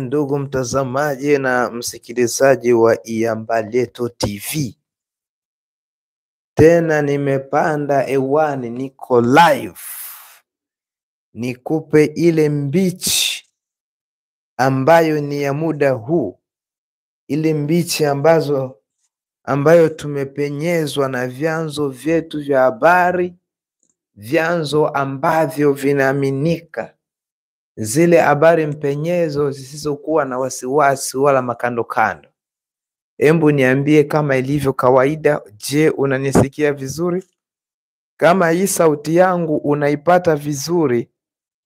Ndugu mtazamaji na msikilizaji wa iambaleto TV, tena nimepanda hewani, niko live. Nikupe ile mbichi ambayo ni ya muda huu, ile mbichi ambazo ambayo tumepenyezwa na vyanzo vyetu vya habari, vyanzo ambavyo vinaaminika zile habari mpenyezo zisizokuwa na wasiwasi wala makandokando. Hebu niambie kama ilivyo kawaida, je, unanisikia vizuri? Kama hii sauti yangu unaipata vizuri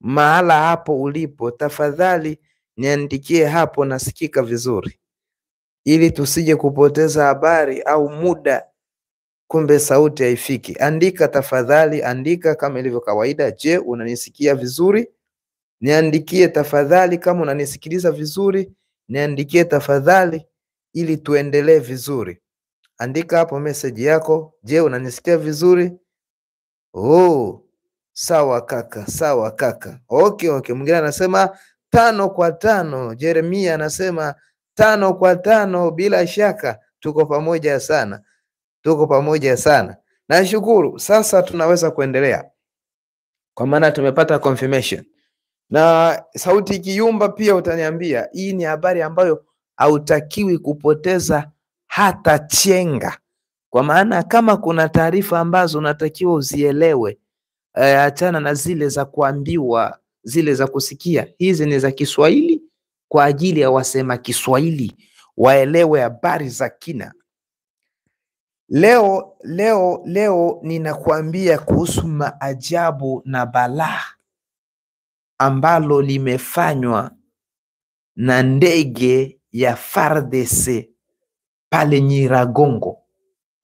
mahala hapo ulipo, tafadhali niandikie hapo nasikika vizuri, ili tusije kupoteza habari au muda kumbe sauti haifiki. Andika tafadhali, andika kama ilivyo kawaida. Je, unanisikia vizuri? Niandikie tafadhali kama unanisikiliza vizuri, niandikie tafadhali ili tuendelee vizuri. Andika hapo meseji yako. Je, unanisikia vizuri? Oh, sawa kaka, sawa kaka. Okay, okay. Mwingine anasema tano kwa tano. Jeremia anasema tano kwa tano. Bila shaka tuko pamoja sana, tuko pamoja sana. Nashukuru. Sasa tunaweza kuendelea kwa maana tumepata confirmation na sauti ikiyumba pia utaniambia. Hii ni habari ambayo hautakiwi kupoteza hata chenga, kwa maana kama kuna taarifa ambazo unatakiwa uzielewe, achana na zile za kuambiwa, zile za kusikia. Hizi ni za Kiswahili kwa ajili ya wasema Kiswahili waelewe habari za kina. Leo leo leo ninakuambia kuhusu maajabu na balaa ambalo limefanywa na ndege ya FARDC pale Nyiragongo,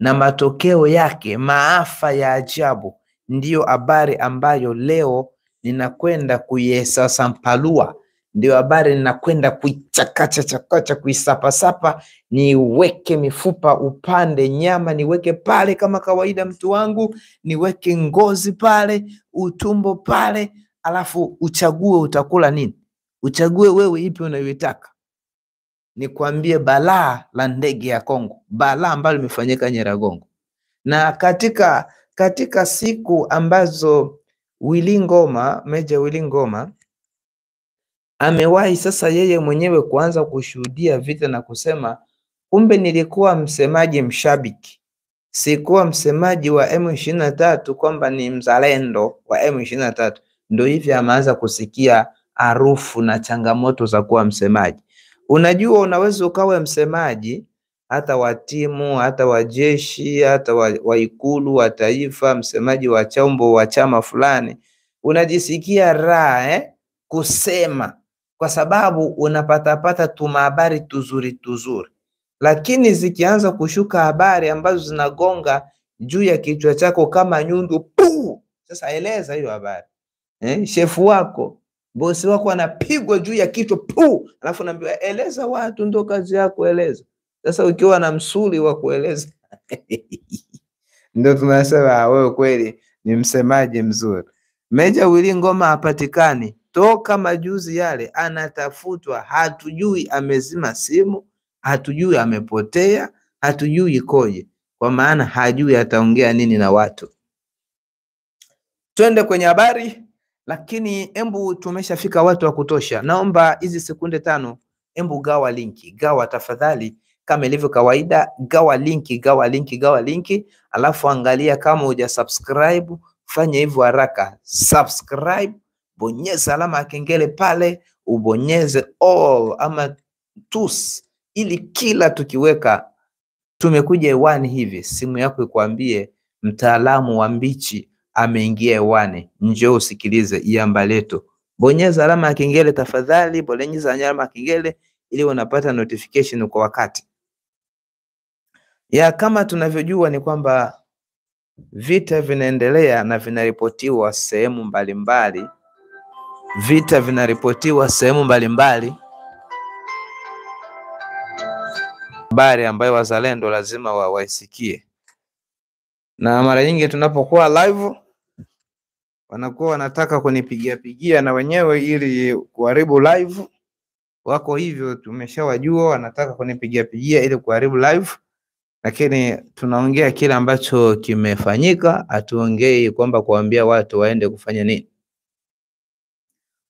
na matokeo yake maafa ya ajabu. Ndiyo habari ambayo leo ninakwenda kuiesasampalua, ndio habari ninakwenda kuichakacha chakacha, kuisapasapa, niweke mifupa upande, nyama niweke pale kama kawaida, mtu wangu, niweke ngozi pale, utumbo pale alafu uchague utakula nini, uchague wewe ipi unayoitaka. Nikwambie balaa la ndege ya Kongo, balaa ambalo limefanyika Nyiragongo, na katika katika siku ambazo Willy Ngoma, Meja Willy Ngoma amewahi sasa yeye mwenyewe kuanza kushuhudia vita na kusema, kumbe nilikuwa msemaji mshabiki, sikuwa msemaji wa M23 kwamba ni mzalendo wa M23 ndo hivi ameanza kusikia harufu na changamoto za kuwa msemaji. Unajua, unaweza ukawa msemaji hata wa timu hata wa jeshi hata wa, wa ikulu wa taifa, msemaji wa chombo wa chama fulani, unajisikia raha eh, kusema. Kwa sababu unapatapata tu habari tuzuri tuzuri, lakini zikianza kushuka habari ambazo zinagonga juu ya kichwa chako kama nyundo puu, sasa eleza hiyo habari Eh, shefu wako bosi wako anapigwa juu ya kichwa pu, alafu naambiwa eleza watu, ndo kazi yako eleza. Sasa ukiwa na msuli wa kueleza ndo tunasema wewe kweli ni msemaji mzuri. Meja Willy Ngoma hapatikani toka majuzi yale, anatafutwa, hatujui amezima simu, hatujui amepotea, hatujui ikoje, kwa maana hajui ataongea nini na watu. Twende kwenye habari lakini embu tumeshafika watu wa kutosha. Naomba hizi sekunde tano, embu gawa linki, gawa tafadhali, kama ilivyo kawaida, gawa linki, gawa linki, gawa linki, alafu angalia kama uja subscribe, fanya hivyo haraka, subscribe, bonyeza alama ya kengele pale, ubonyeze all ama tus, ili kila tukiweka tumekuja hewani hivi, simu yako ikwambie mtaalamu wa mbichi ameingia hewani, njoo usikilize Iyambaleto. Bonyeza alama ya kengele tafadhali, bonyeza alama ya kengele ili unapata notification kwa wakati. Ya kama tunavyojua ni kwamba vita vinaendelea na vinaripotiwa sehemu mbalimbali, vita vinaripotiwa sehemu mbalimbali, habari ambayo wazalendo lazima wa waisikie na mara nyingi tunapokuwa live wanakuwa wanataka kunipigia pigia na wenyewe ili kuharibu live, wako hivyo, tumeshawajua wanataka kunipigia pigia ili kuharibu live, lakini tunaongea kile ambacho kimefanyika, hatuongei kwamba kuambia watu waende kufanya nini.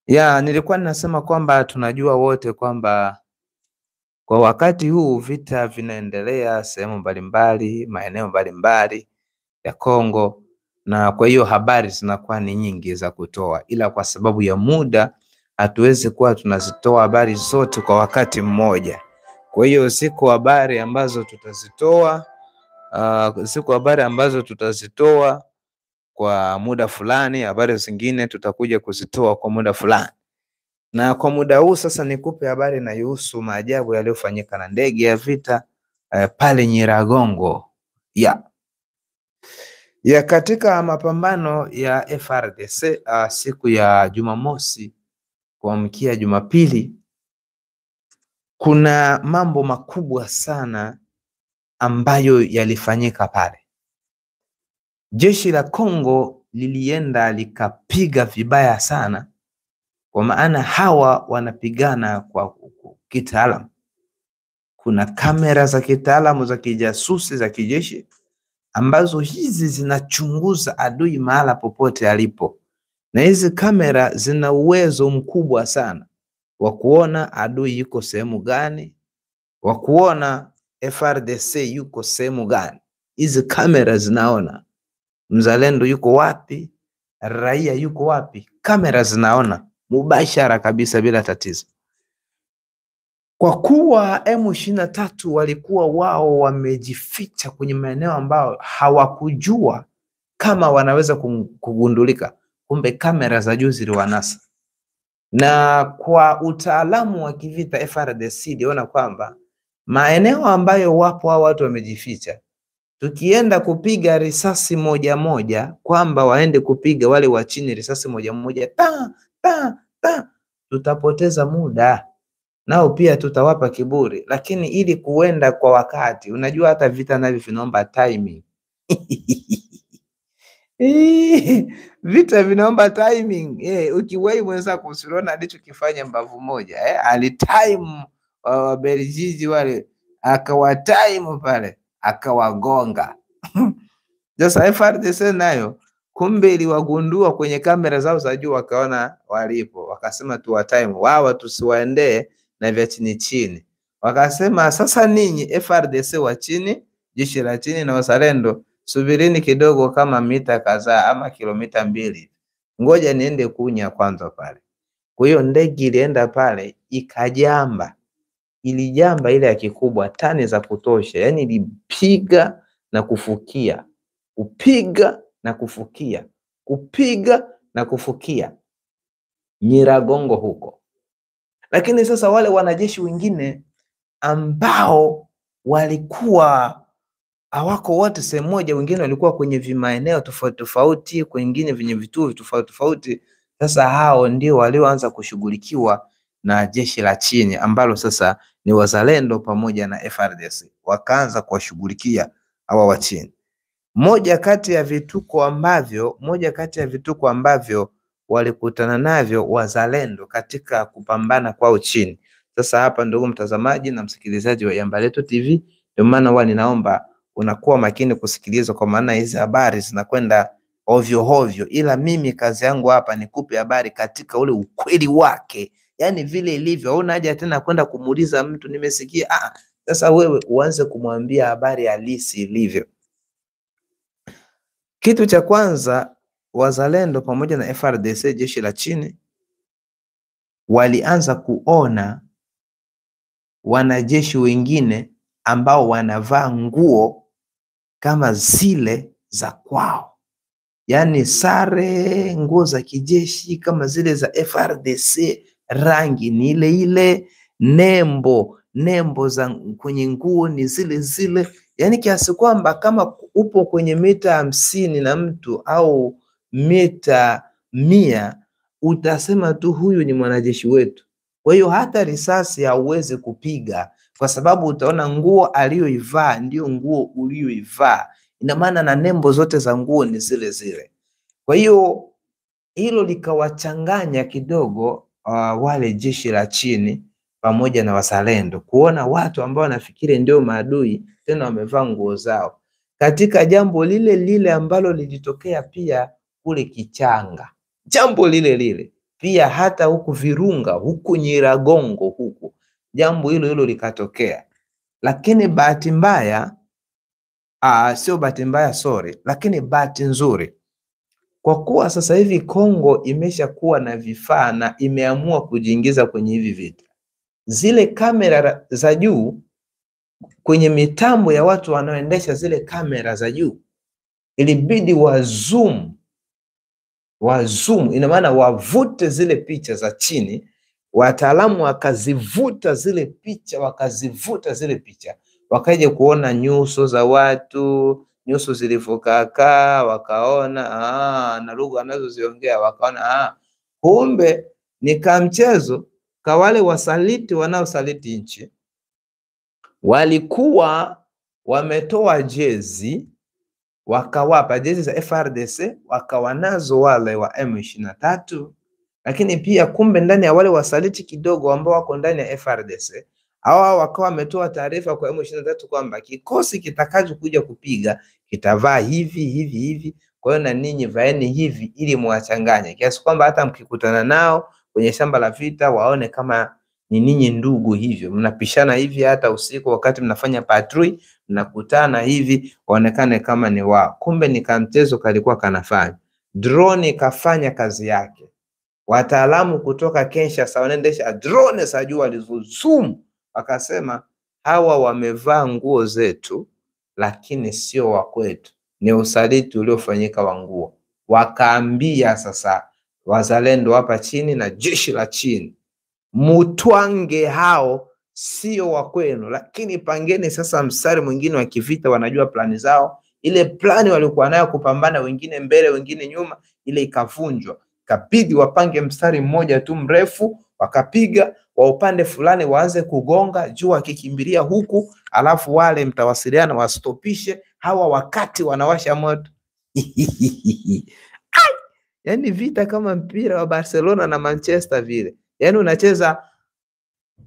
Ya, nilikuwa ninasema kwamba tunajua wote kwamba kwa wakati huu vita vinaendelea sehemu mbalimbali, maeneo mbalimbali ya Kongo, na kwa hiyo habari zinakuwa ni nyingi za kutoa, ila kwa sababu ya muda hatuwezi kuwa tunazitoa habari zote kwa wakati mmoja. Kwa hiyo siku habari ambazo tutazitoa uh, siku habari ambazo tutazitoa kwa muda fulani, habari zingine tutakuja kuzitoa kwa muda fulani. Na kwa muda huu sasa nikupe habari inayohusu maajabu yaliyofanyika na ndege ya vita uh, pale Nyiragongo ya ya katika mapambano ya FRDC uh, siku ya Jumamosi kuamkia Jumapili, kuna mambo makubwa sana ambayo yalifanyika pale. Jeshi la Kongo lilienda likapiga vibaya sana, kwa maana hawa wanapigana kwa kitaalamu. Kuna kamera za kitaalamu za kijasusi za kijeshi ambazo hizi zinachunguza adui mahala popote alipo, na hizi kamera zina uwezo mkubwa sana wa kuona adui yuko sehemu gani, wa kuona FRDC yuko sehemu gani. Hizi kamera zinaona mzalendo yuko wapi, raia yuko wapi, kamera zinaona mubashara kabisa bila tatizo. Kwa kuwa M23 walikuwa wao wamejificha kwenye maeneo ambayo hawakujua kama wanaweza kugundulika, kumbe kamera za juu ziliwanasa. Na kwa utaalamu wa kivita FRDC iliona kwamba maeneo ambayo wapo hao watu wamejificha, tukienda kupiga risasi moja moja, kwamba waende kupiga wale wa chini risasi moja moja, ta ta ta, tutapoteza muda nao pia tutawapa kiburi, lakini ili kuenda kwa wakati, unajua hata vita navyo vinaomba timing vita vinaomba timing eh, ukiwei mwenzako usiona alichokifanya mbavu moja eh, alitime Wabeljiji uh, wale akawatime pale akawagonga. Sasa FARDC nayo kumbe iliwagundua kwenye kamera zao za juu, wakaona walipo, wakasema tuwatime wawa tusiwaendee na vya chini chini, wakasema sasa ninyi FRDC wa chini, jeshi la chini na wazalendo, subirini kidogo, kama mita kadhaa ama kilomita mbili, ngoja niende kunya kwanza pale. Kwa hiyo ndege ilienda pale ikajamba, ilijamba ile ya kikubwa, tani za kutosha, yani ilipiga na kufukia, kupiga na kufukia, kupiga na kufukia. Nyiragongo huko lakini sasa wale wanajeshi wengine ambao walikuwa hawako wote sehemu moja, wengine walikuwa kwenye vimaeneo tofauti tofauti, wengine venye vituo tofauti tofauti. Sasa hao ndio walioanza kushughulikiwa na jeshi la chini ambalo sasa ni wazalendo pamoja na FRDC, wakaanza kuwashughulikia hawa wa chini. Moja kati ya vituko ambavyo moja kati ya vituko ambavyo walikutana navyo wazalendo katika kupambana kwao chini. Sasa hapa, ndugu mtazamaji na msikilizaji wa Yamba Letu TV, ndio maana huwa ninaomba unakuwa makini kusikiliza, kwa maana hizi habari zinakwenda ovyo ovyo, ila mimi kazi yangu hapa nikupe habari katika ule ukweli wake, yani vile ilivyo. Hauna haja tena kwenda kumuuliza mtu nimesikia. Ah, sasa wewe uanze kumwambia habari halisi ilivyo. Kitu cha kwanza wazalendo pamoja na FRDC jeshi la chini walianza kuona wanajeshi wengine ambao wanavaa nguo kama zile za kwao, yaani sare, nguo za kijeshi kama zile za FRDC, rangi ni ile ile, nembo nembo za kwenye nguo ni zile zile, yaani kiasi kwamba kama upo kwenye mita hamsini na mtu au mita mia utasema tu huyu ni mwanajeshi wetu. Kwa hiyo hata risasi hauwezi kupiga kwa sababu utaona nguo aliyoivaa ndio nguo uliyoivaa, ina maana na nembo zote za nguo ni zile zile. Kwa hiyo hilo likawachanganya kidogo uh, wale jeshi la chini pamoja na wazalendo, kuona watu ambao wanafikiri ndio maadui tena wamevaa nguo zao, katika jambo lile lile ambalo lilitokea pia kule Kichanga, jambo lile lile. Pia hata huku Virunga, huku Nyiragongo, huku jambo hilo hilo likatokea, lakini bahati mbaya aa, sio bahati mbaya sorry, lakini bahati nzuri. Kwa kuwa sasa hivi Kongo imeshakuwa na vifaa na imeamua kujiingiza kwenye hivi vita, zile kamera za juu kwenye mitambo ya watu wanaoendesha zile kamera za juu ilibidi wa zoom wa zoom, ina maana wavute zile picha za chini, wataalamu wakazivuta zile picha, wakazivuta zile picha, wakaja kuona nyuso za watu, nyuso zilivyokaakaa, wakaona ah, na lugha anazoziongea wakaona ah, kumbe ni kamchezo ka wale wasaliti wanaosaliti nchi walikuwa wametoa jezi wakawapa. Jezi za FRDC wakawa nazo wale wa M23, lakini pia kumbe ndani ya wale wasaliti kidogo ambao wako ndani ya FRDC hawa wakawa wametoa taarifa kwa M23 kwamba kikosi kitakacho kuja kupiga kitavaa hivi hivi hivi, kwa hiyo na ninyi vaeni hivi ili mwachanganye kiasi kwamba hata mkikutana nao kwenye shamba la vita waone kama ni ninyi ndugu hivyo, mnapishana hivi hata usiku wakati mnafanya patrui, mnakutana hivi waonekane kama ni wao, kumbe ni kamchezo kalikuwa kanafanya. Drone kafanya kazi yake, wataalamu kutoka Kinshasa wanaendesha drone za juu walizozoom, wakasema hawa wamevaa nguo zetu, lakini sio wa kwetu, ni usaliti uliofanyika wa nguo. Wakaambia sasa wazalendo hapa chini na jeshi la chini. Mutwange hao sio wa kwenu, lakini pangeni sasa mstari mwingine wa kivita. Wanajua plani zao, ile plani waliokuwa nayo kupambana, wengine mbele, wengine nyuma, ile ikavunjwa, ikabidi wapange mstari mmoja tu mrefu, wakapiga wa upande fulani waanze kugonga juu, wakikimbilia huku, alafu wale mtawasiliana wastopishe hawa wakati wanawasha moto. Yaani vita kama mpira wa Barcelona na Manchester vile. Yaani unacheza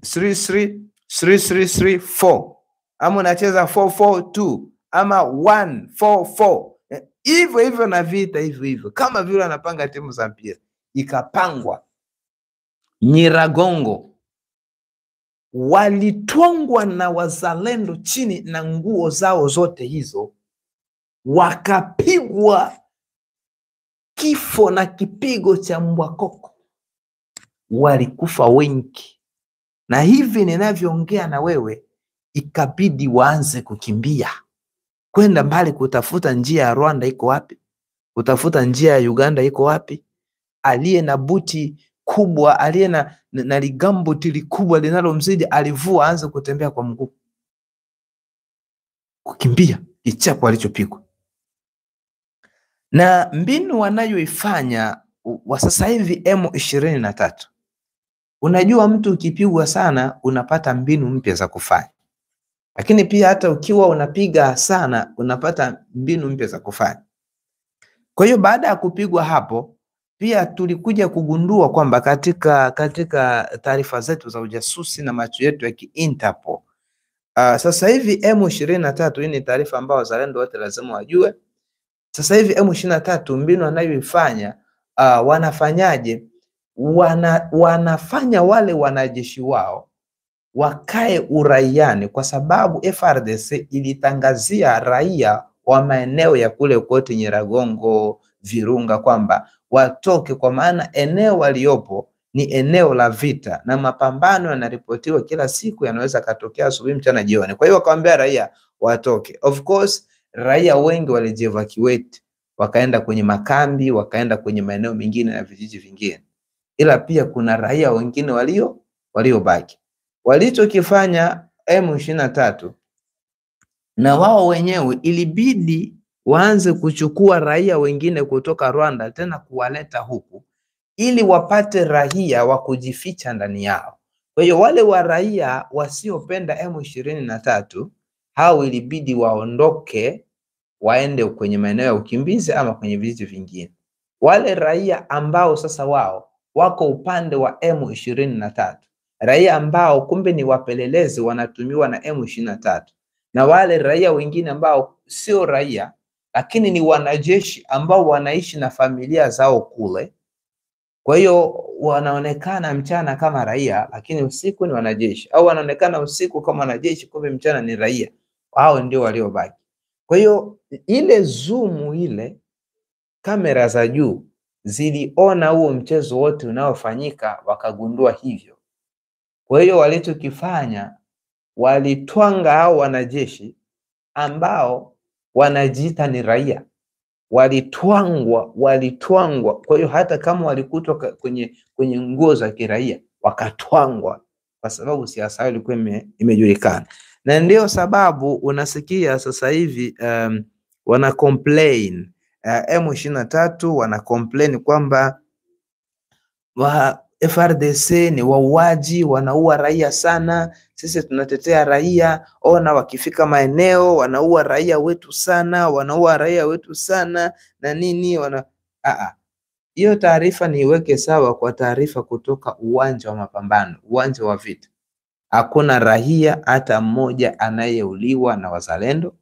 3-3 3-3-3 4 ama unacheza 4-4-2 ama 1-4-4 hivyo hivyo, na vita hivyo hivyo, kama vile anapanga timu za mpira. Ikapangwa. Nyiragongo, walitongwa na wazalendo chini na nguo zao zote hizo, wakapigwa kifo na kipigo cha mbwa koko walikufa wengi, na hivi ninavyoongea na wewe, ikabidi waanze kukimbia kwenda mbali, kutafuta njia ya Rwanda iko wapi, kutafuta njia ya Uganda iko wapi. Aliye na buti kubwa, aliye na, na ligambuti likubwa linalomzidi alivua, aanze kutembea kwa mguu, kukimbia kichapo alichopigwa. Na mbinu wanayoifanya wa sasa hivi M ishirini na tatu Unajua, mtu ukipigwa sana unapata mbinu mpya za kufanya, lakini pia hata ukiwa unapiga sana unapata mbinu mpya za kufanya. Kwa hiyo baada ya kupigwa hapo, pia tulikuja kugundua kwamba katika katika taarifa zetu za ujasusi na macho yetu ya kiinterpol, uh, sasa hivi M ishirini na tatu, hii ni taarifa ambayo wazalendo wote lazima wajue. Sasa hivi M ishirini na tatu mbinu anayoifanya uh, wanafanyaje? Wana, wanafanya wale wanajeshi wao wakae uraiani, kwa sababu FRDC ilitangazia raia wa maeneo ya kule kote Nyiragongo, Virunga kwamba watoke, kwa maana eneo waliopo ni eneo la vita na mapambano yanaripotiwa kila siku, yanaweza katokea asubuhi, mchana, jioni. Kwa hiyo wakawambia raia watoke. Of course raia wengi walijievacuate, wakaenda kwenye makambi, wakaenda kwenye maeneo mengine na vijiji vingine ila pia kuna raia wengine walio waliobaki. Walichokifanya M ishirini na na wao wenyewe ilibidi waanze kuchukua raia wengine kutoka Rwanda tena kuwaleta huku ili wapate raia wa kujificha ndani yao. Kwa hiyo wale wa raia wasiopenda M ishirini na tatu hao ilibidi waondoke waende kwenye maeneo ya ukimbizi ama kwenye vijiji vingine. Wale raia ambao sasa wao wako upande wa M ishirini na tatu raia ambao kumbe ni wapelelezi wanatumiwa na M23 na wale raia wengine ambao sio raia lakini ni wanajeshi ambao wanaishi na familia zao kule. Kwa hiyo wanaonekana mchana kama raia, lakini usiku ni wanajeshi, au wanaonekana usiku kama wanajeshi, kumbe mchana ni raia. Hao ndio waliobaki. Kwa hiyo ile zumu ile, kamera za juu ziliona huo mchezo wote unaofanyika, wakagundua hivyo. Kwa hiyo walichokifanya, walitwanga hao wanajeshi ambao wanajiita ni raia walitwangwa, walitwangwa. Kwa hiyo hata kama walikutwa kwenye kwenye nguo za kiraia wakatwangwa, kwa sababu siasa ilikuwa ime, imejulikana, na ndio sababu unasikia sasa hivi um, wana complain uh, M23 wana complain kwamba wa FRDC ni wauaji, wanaua raia sana. Sisi tunatetea raia, ona wakifika maeneo wanaua raia wetu sana, wanaua raia wetu sana na nini wana hiyo taarifa niiweke sawa kwa taarifa kutoka uwanja wa mapambano, uwanja wa vita. Hakuna raia hata mmoja anayeuliwa na wazalendo,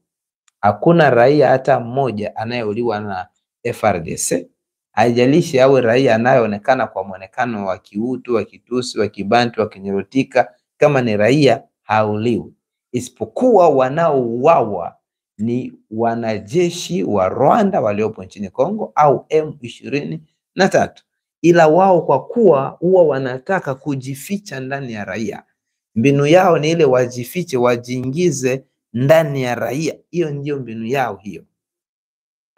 hakuna raia hata mmoja anayeuliwa na FRDC haijalishi awe raia anayeonekana kwa mwonekano wa kiutu, wa kitusi, wa kibantu, wa kinyerotika, kama ni raia hauliwi, isipokuwa wanaouawa ni wanajeshi wa Rwanda waliopo nchini Kongo au M ishirini na tatu, ila wao kwa kuwa huwa wanataka kujificha ndani ya raia, mbinu yao ni ile wajifiche, wajiingize ndani ya raia. Hiyo ndiyo mbinu yao hiyo.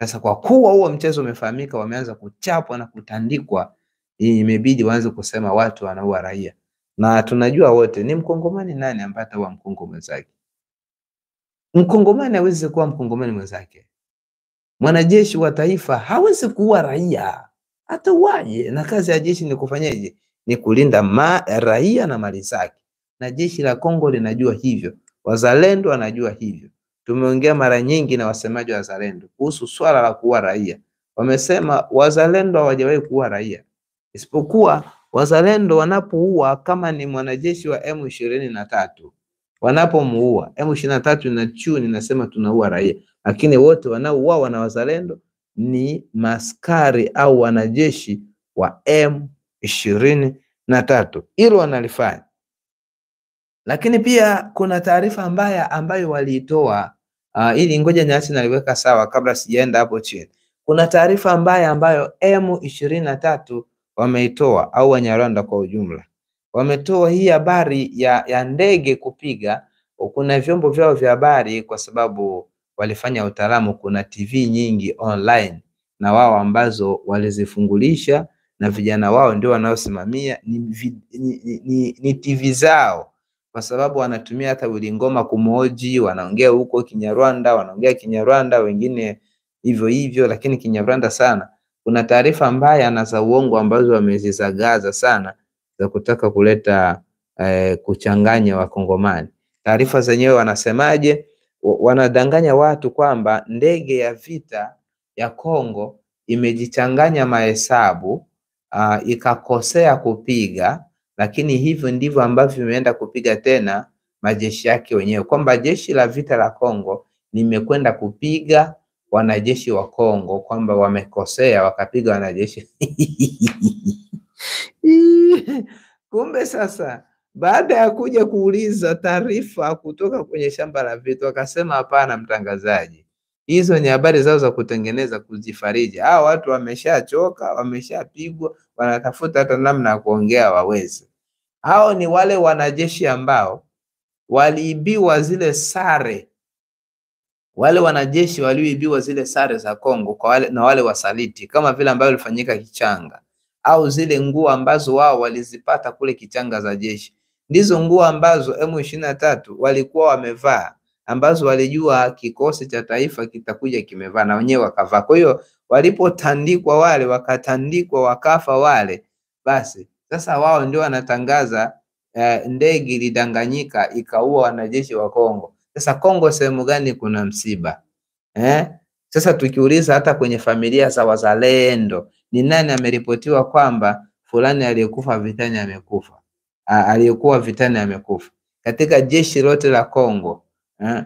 Sasa kwa kuwa huo mchezo umefahamika, wameanza kuchapwa na kutandikwa, imebidi waanze kusema watu wanaua raia, na tunajua wote ni mkongomani nani ambaye ataua mkongo mwenzake? Mkongomani hawezi kuwa mkongomani mwenzake. Mwanajeshi wa taifa hawezi kuua raia, atauaje? Na kazi ya jeshi ni kufanyaje? Ni kulinda ma, raia na mali zake, na jeshi la Kongo linajua hivyo, wazalendo wanajua hivyo. Tumeongea mara nyingi na wasemaji wa wazalendo kuhusu swala la kuua raia. Wamesema wazalendo hawajawahi kuua raia, isipokuwa wazalendo wanapouua, kama ni mwanajeshi wa M ishirini na tatu wanapomuua M ishirini na na chuni nasema tunaua raia, lakini wote wanaouawa na wazalendo ni maskari au wanajeshi wa M ishirini na tatu. Hilo wanalifanya lakini pia kuna taarifa mbaya ambayo waliitoa uh, ili ngoja niache naliweka sawa kabla sijaenda hapo chini. Kuna taarifa mbaya ambayo M ishirini na tatu wameitoa au Wanyarwanda kwa ujumla wametoa hii habari ya, ya ndege kupiga. Kuna vyombo vyao vya habari, kwa sababu walifanya utaalamu, kuna TV nyingi online na wao ambazo walizifungulisha na vijana wao ndio wanaosimamia ni, ni, ni, ni TV zao kwa sababu wanatumia hata Wilingoma kumoji, wanaongea huko Kinyarwanda, wanaongea Kinyarwanda, wengine hivyo hivyo, lakini Kinyarwanda sana. Kuna taarifa mbaya na za uongo ambazo wamezizagaza sana za kutaka kuleta eh, kuchanganya Wakongomani. Taarifa zenyewe wanasemaje? Wanadanganya watu kwamba ndege ya vita ya Kongo imejichanganya mahesabu, uh, ikakosea kupiga lakini hivyo ndivyo ambavyo vimeenda kupiga tena majeshi yake wenyewe, kwamba jeshi la vita la Kongo limekwenda kupiga wanajeshi wa Kongo, kwamba wamekosea wakapiga wanajeshi. Kumbe sasa baada ya kuja kuuliza taarifa kutoka kwenye shamba la vita, wakasema hapana, mtangazaji, hizo ni habari zao za kutengeneza, kujifariji. Hao watu wameshachoka, wameshapigwa, wanatafuta hata namna ya kuongea waweze. Hao ni wale wanajeshi ambao waliibiwa zile sare, wale wanajeshi walioibiwa zile sare za Kongo kwa wale, na wale wasaliti, kama vile ambavyo ilifanyika Kichanga, au zile nguo ambazo wao walizipata kule Kichanga za jeshi, ndizo nguo ambazo M ishirini na tatu walikuwa wamevaa, ambazo walijua kikosi cha taifa kitakuja kimevaa, na wenyewe wakavaa. Kwa hiyo walipotandikwa wale, wakatandikwa wakafa wale, basi sasa wao ndio wanatangaza eh, ndege ilidanganyika ikaua wanajeshi wa Kongo. Sasa Kongo sehemu gani kuna msiba eh? Sasa tukiuliza hata kwenye familia za wazalendo, ni nani ameripotiwa kwamba fulani aliyekufa vitani amekufa? aliyekuwa vitani amekufa katika jeshi lote la Kongo uh,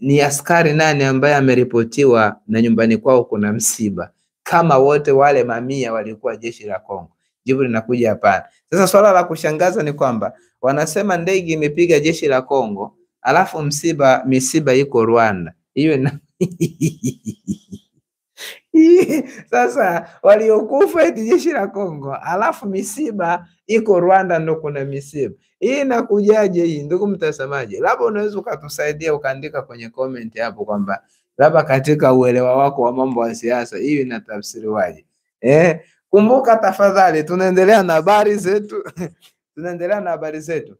ni askari nani ambaye ameripotiwa na nyumbani kwao kuna msiba kama wote wale mamia walikuwa jeshi la Kongo? Jibu linakuja hapana. Sasa swala la kushangaza ni kwamba wanasema ndege imepiga jeshi la Kongo, alafu msiba misiba iko Rwanda. Hiyo na sasa waliokufa eti jeshi la Kongo, alafu misiba iko Rwanda, ndo kuna misiba hii inakujaje hii, ndugu mtazamaji? Labda unaweza ukatusaidia ukaandika kwenye comment hapo kwamba labda katika uelewa wako wa mambo ya siasa hii inatafsiriwaje? Eh, kumbuka tafadhali, tunaendelea na habari zetu tunaendelea na habari zetu.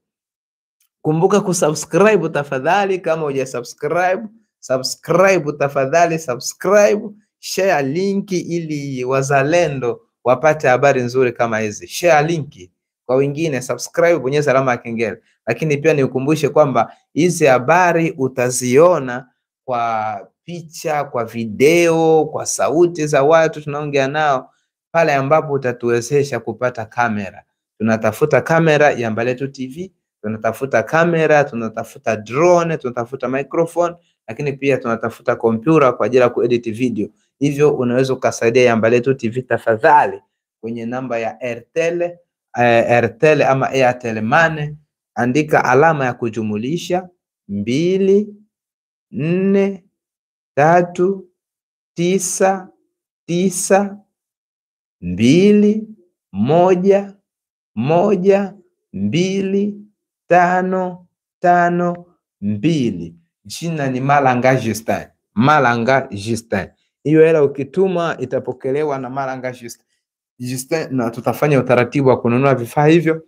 Kumbuka kusubscribe tafadhali, kama uja subscribe subscribe tafadhali, subscribe, share linki ili wazalendo wapate habari nzuri kama hizi. Share linki kwa wengine, subscribe, bonyeza alama ya kengele. Lakini pia nikukumbushe kwamba hizi habari utaziona kwa picha, kwa video, kwa sauti za watu tunaongea nao pale ambapo utatuwezesha kupata kamera. Tunatafuta kamera ya Mbaletu TV, tunatafuta kamera, tunatafuta drone, tunatafuta microphone, lakini pia tunatafuta kompyuta kwa ajili ya kuedit video. Hivyo unaweza ukasaidia ya Mbaletu TV tafadhali kwenye namba ya Airtel, Airtel ama Airtel Money, andika alama ya kujumulisha mbili nne tatu tisa tisa mbili moja moja mbili tano tano mbili. Jina ni Malanga Justin, Malanga Justin. Hiyo hela ukituma itapokelewa na Malanga Justin, na tutafanya utaratibu wa kununua vifaa hivyo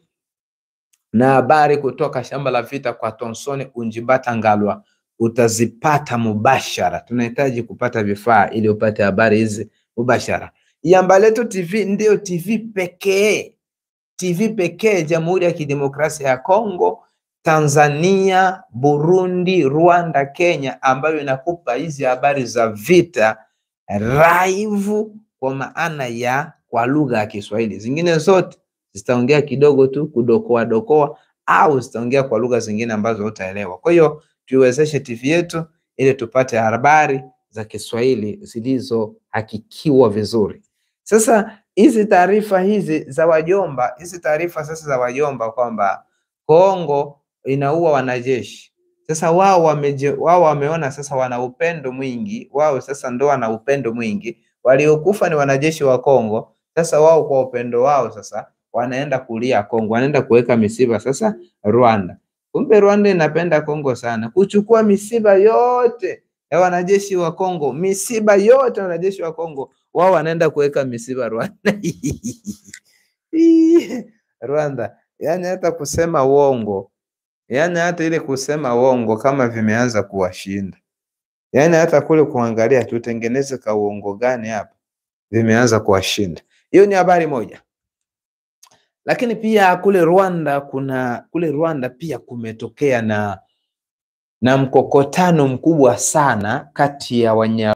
na habari kutoka shamba la vita kwa tonsone Unjibata Ngalwa utazipata mubashara. Tunahitaji kupata vifaa ili upate habari hizi mubashara. Mbaletu TV ndio TV pekee, TV pekee Jamhuri ya Kidemokrasia ya Kongo, Tanzania, Burundi, Rwanda, Kenya ambayo inakupa hizi habari za vita raivu kwa maana ya kwa lugha ya Kiswahili. Zingine zote zitaongea kidogo tu kudokoa dokoa, au zitaongea kwa lugha zingine ambazo utaelewa. Kwa hiyo tuiwezeshe TV yetu ili tupate habari za Kiswahili zilizohakikiwa vizuri. Sasa hizi taarifa hizi za wajomba, hizi taarifa sasa za wajomba kwamba Kongo inaua wanajeshi. Sasa wao wameje, wao wameona sasa wana upendo mwingi, wao sasa ndo wana upendo mwingi. Waliokufa ni wanajeshi wa Kongo. Sasa wao kwa upendo wao sasa wanaenda kulia Kongo, wanaenda kuweka misiba sasa Rwanda. Kumbe Rwanda inapenda Kongo sana, kuchukua misiba yote ya wanajeshi wa Kongo, misiba yote ya wanajeshi wa Kongo, wao wanaenda kuweka misiba Rwanda. Rwanda, yani hata kusema uongo, yani hata ile kusema uongo kama vimeanza kuwashinda, yani hata kule kuangalia tutengeneze ka uongo gani hapa, vimeanza kuwashinda. Hiyo ni habari moja. Lakini pia kule Rwanda kuna kule Rwanda pia kumetokea na na mkokotano mkubwa sana kati ya wanya